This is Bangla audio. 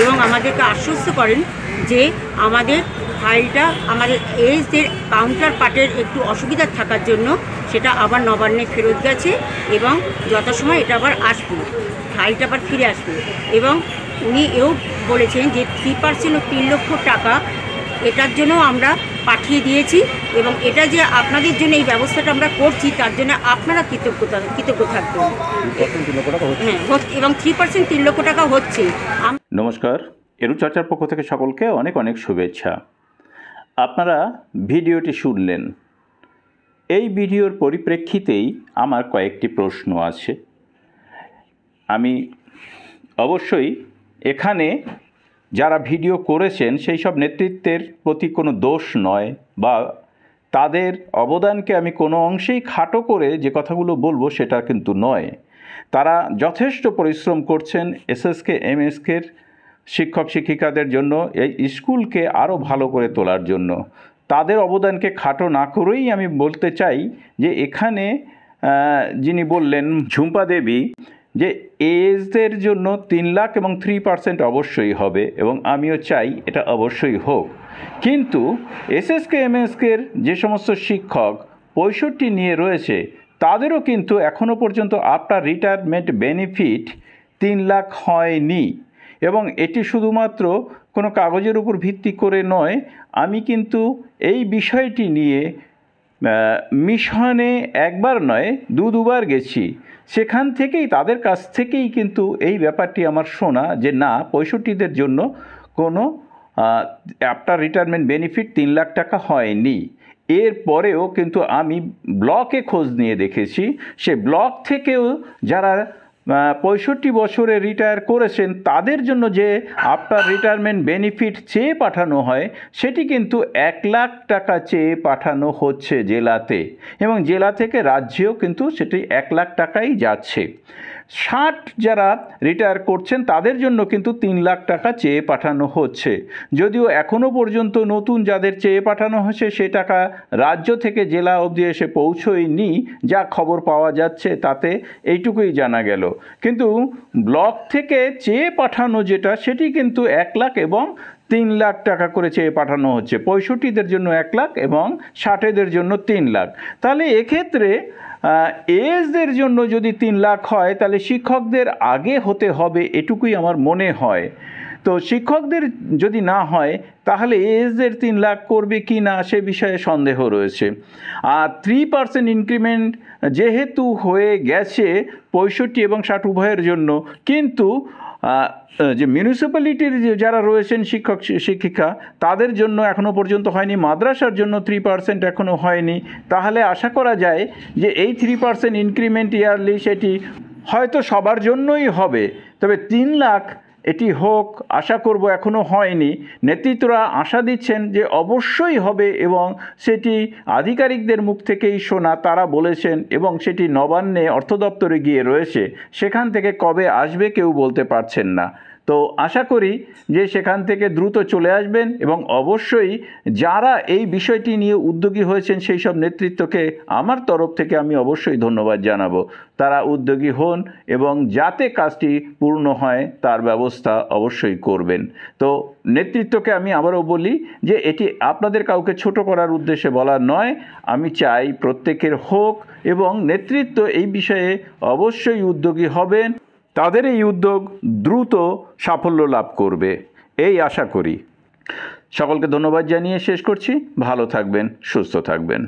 এবং আমাদেরকে আশ্বস্ত করেন যে আমাদের ফাইলটা, আমাদের এজদের কাউন্টার পার্টের একটু অসুবিধা থাকার জন্য সেটা আবার নবান্নে ফেরত গেছে এবং যথাসময় এটা আবার আসবে, ফাইলটা আবার ফিরে আসবে এবং উনি এও বলেছেন যে থ্রি পার্সেন্ট ও তিন লক্ষ টাকা, এটার জন্য আমরা পাঠিয়ে দিয়েছি এবং এটা যে আপনাদের জন্য এই ব্যবস্থাটা আমরা করছি, তার জন্য আপনারা কৃতজ্ঞতা, কৃতজ্ঞ থাকবেন। হ্যাঁ এবং থ্রি পার্সেন্ট তিন লক্ষ টাকা হচ্ছে। নমস্কার। এরু চর্চার পক্ষ থেকে সকলকে অনেক অনেক শুভেচ্ছা। আপনারা ভিডিওটি শুনলেন। এই ভিডিওর পরিপ্রেক্ষিতেই আমার কয়েকটি প্রশ্ন আছে। আমি অবশ্যই এখানে যারা ভিডিও করেছেন, সেই সব নেতৃত্বের প্রতি কোনো দোষ নয় বা তাদের অবদানকে আমি কোনো অংশেই খাটো করে যে কথাগুলো বলব সেটা কিন্তু নয়। তারা যথেষ্ট পরিশ্রম করছেন এসএসকে এমএসকের শিক্ষক শিক্ষিকাদের জন্য, এই স্কুলকে আরও ভালো করে তোলার জন্য। তাদের অবদানকে খাটো না করেই আমি বলতে চাই যে এখানে যিনি বললেন, ঝুম্পা দেবী যে এজদের জন্য তিন লাখ এবং থ্রি পার্সেন্ট অবশ্যই হবে এবং আমিও চাই এটা অবশ্যই হোক। কিন্তু এসএসকে, এমএসকের যে সমস্ত শিক্ষক পঁয়ষট্টি নিয়ে রয়েছে, তাদেরও কিন্তু এখনও পর্যন্ত আফটার রিটায়ারমেন্ট বেনিফিট তিন লাখ হয়নি। এবং এটি শুধুমাত্র কোনো কাগজের উপর ভিত্তি করে নয়, আমি কিন্তু এই বিষয়টি নিয়ে মিশনে একবার নয়, দু দুবার গেছি। সেখান থেকেই, তাদের কাছ থেকেই কিন্তু এই ব্যাপারটি আমার শোনা যে না, পঁয়ষট্টিদের জন্য কোনো আফটার রিটায়ারমেন্ট বেনিফিট তিন লাখ টাকা হয়নি। এর পরেও কিন্তু আমি ব্লকে খোঁজ নিয়ে দেখেছি। সে ব্লক থেকেও যারা পঁয়ষট্টি বছরে রিটায়ার করেছেন, তাদের জন্য যে আফটার রিটায়ারমেন্ট বেনিফিট চেয়ে পাঠানো হয়, সেটি কিন্তু এক লাখ টাকা চেয়ে পাঠানো হচ্ছে জেলাতে এবং জেলা থেকে রাজ্যেও কিন্তু সেটি এক লাখ টাকাই যাচ্ছে। ষাট যারা রিটায়ার করছেন, তাদের জন্য কিন্তু তিন লাখ টাকা চেয়ে পাঠানো হচ্ছে। যদিও এখনও পর্যন্ত নতুন যাদের চেয়ে পাঠানো হচ্ছে, সে টাকা রাজ্য থেকে জেলা অবধি এসে পৌঁছয়নি, যা খবর পাওয়া যাচ্ছে তাতে এইটুকুই জানা গেল। কিন্তু ব্লক থেকে চেয়ে পাঠানো যেটা, সেটি কিন্তু এক লাখ এবং তিন লাখ টাকা করে চেয়ে পাঠানো হচ্ছে। পঁয়ষট্টিদের জন্য এক লাখ এবং ষাটেদের জন্য তিন লাখ। তাহলে এক্ষেত্রে এজদের জন্য যদি তিন লাখ হয়, তাহলে শিক্ষকদের আগে হতে হবে এটুকুই আমার মনে হয়। তো শিক্ষকদের যদি না হয়, তাহলে এজদের তিন লাখ করবে কি না, সে বিষয়ে সন্দেহ রয়েছে। আর থ্রি পার্সেন্ট ইনক্রিমেন্ট যেহেতু হয়ে গেছে, পঁয়ষট্টি এবং ষাট উভয়ের জন্য, কিন্তু যে মিউনিসিপ্যালিটির যারা রয়েছেন শিক্ষক, শিক্ষিকা, তাদের জন্য এখনও পর্যন্ত হয়নি, মাদ্রাসার জন্য থ্রি পার্সেন্ট এখনও হয়নি। তাহলে আশা করা যায় যে এই থ্রি পার্সেন্ট ইনক্রিমেন্ট ইয়ারলি সেটি হয়তো সবার জন্যই হবে। তবে তিন লাখ এটি হোক, আশা করব এখনও হয়নি। নেতৃত্বরা আশা দিচ্ছেন যে অবশ্যই হবে এবং সেটি আধিকারিকদের মুখ থেকেই শোনা, তারা বলেছেন, এবং সেটি নবান্নে অর্থ দপ্তরে গিয়ে রয়েছে। সেখান থেকে কবে আসবে কেউ বলতে পারছেন না। তো আশা করি যে সেখান থেকে দ্রুত চলে আসবেন এবং অবশ্যই যারা এই বিষয়টি নিয়ে উদ্যোগী হয়েছেন সেই সব নেতৃত্বকে আমার তরফ থেকে আমি অবশ্যই ধন্যবাদ জানাব। তারা উদ্যোগী হন এবং যাতে কাজটি পূর্ণ হয় তার ব্যবস্থা অবশ্যই করবেন। তো নেতৃত্বকে আমি আবারও বলি যে এটি আপনাদের কাউকে ছোট করার উদ্দেশ্যে বলা নয়, আমি চাই প্রত্যেকের হোক এবং নেতৃত্ব এই বিষয়ে অবশ্যই উদ্যোগী হবেন। তাদের এই উদ্যোগ দ্রুত সাফল্য লাভ করবে। এই আশা করি। সকলকে ধন্যবাদ জানিয়ে শেষ করছি। ভালো থাকবেন, সুস্থ থাকবেন।